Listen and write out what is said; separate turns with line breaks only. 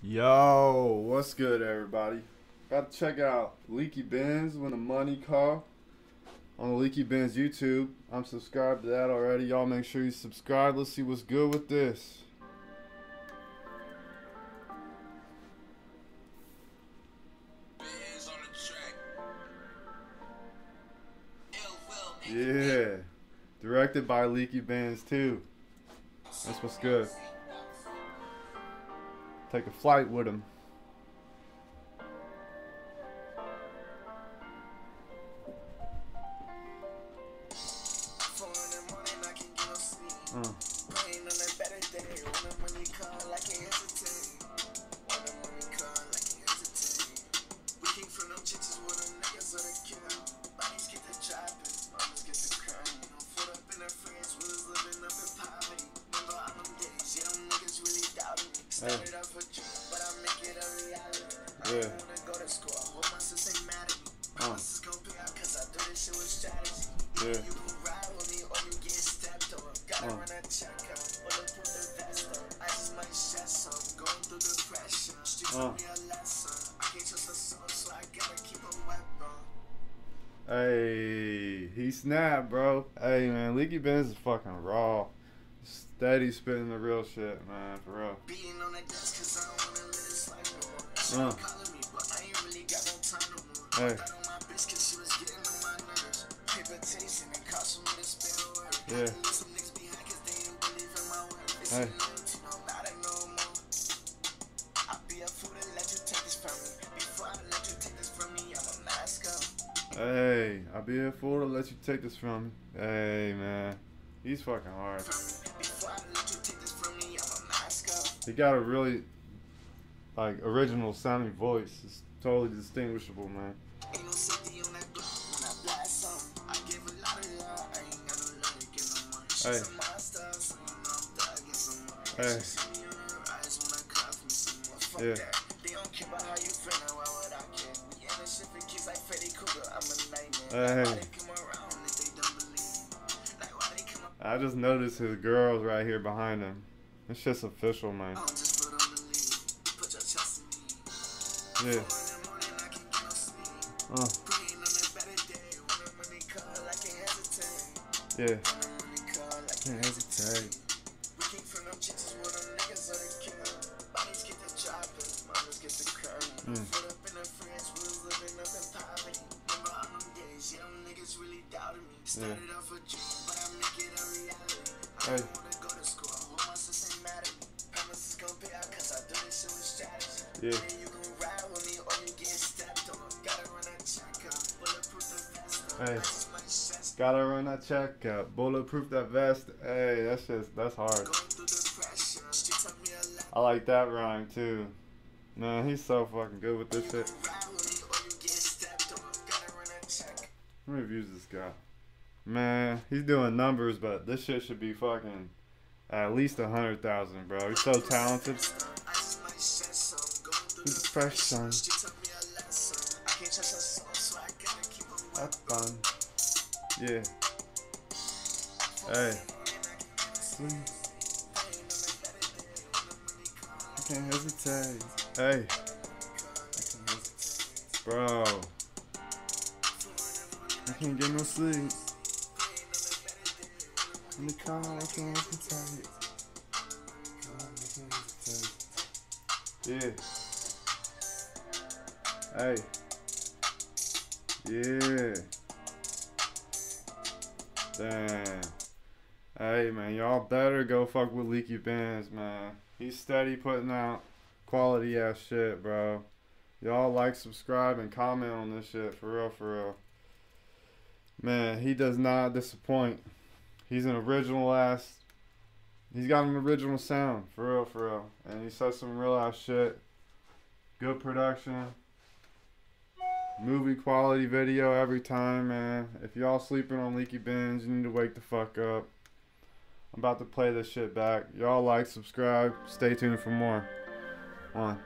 Yo, what's good, everybody? Got to check out Leeky Benz when the money call on Leeky Benz YouTube. I'm subscribed to that already. Y'all make sure you subscribe. Let's see what's good with this. Yeah, directed by Leeky Benz too. That's what's good. Take a flight with him. Mm.
Four in me.
Uh.
Promises gon' pay out, cause I do this shit with strategy.
Yeah.
You can ride with me or you get stepped on. Gotta
Uh.
run a check up, bulletproof the vest on. I just might shed some, going through depression. Streets
Uh.
taught me a lesson. I can't trust a soul, so I gotta keep a weapon.
hey, he snapped, bro. Hey, man, Leeky Benz is fucking raw. Steady spitting the real shit, man, for real.
Beating
Hey.
Got on my bitch cause she was getting on my nerves. Paper chasing and cost me to spend work.
Yeah.
Leave some niggas behind cause they ain't believe in my work. It's
Hey.
loyalty, no matter no more. I'll be a fool to let you take this from me. Before I let you take this from me, I'm a mask up.
Hey, I'll be a fool to let you take this from me. Hey, man, he's fucking hard.
From me. Before I let you take this from me, I'm a mask up.
He got a really like original sounding voice. It's totally distinguishable, man.
Ain't no safety on that block when I blast something. I give a lot of love, I ain't got no love to give no money. She's a monster, so you know I'm thugging some.
Hey.
She see me on her eyes when I me some more. Fuck
Yeah.
that. They don't care about how you feel, now why would I care? We in this shit for kids like Freddy Krueger, I'm a nightmare.
Hey.
Why they come around if they don't believe? Like, why they come
I just noticed his girls right here behind him. It's just official, man.
around hesitate.
yeah. Mm.
Yeah,
Hey.
don't
Hey. Gotta run that check up. Bulletproof that vest. Hey, that's just that's hard. I like that rhyme too. Man, he's so fucking good with this shit. Let me views this guy. Man, he's doing numbers, but this shit should be fucking at least a hundred thousand, bro. He's so talented. He's fresh, son. That's fun. Yeah. Hey. I can't hesitate. Hey. I can't hesitate. Bro. I can't get no sleep. In the car, I can't hesitate. I can't hesitate. Yeah. Hey. Yeah. Damn. Hey man, y'all better go fuck with Leeky Benz, man. He's steady putting out quality ass shit, bro. Y'all like, subscribe, and comment on this shit for real, for real. Man, he does not disappoint. He's an original ass. He's got an original sound, for real, for real. And he says some real ass shit. Good production. Movie quality video every time, man. If y'all sleeping on Leeky Benz, you need to wake the fuck up. I'm about to play this shit back. Y'all like, subscribe, stay tuned for more. One.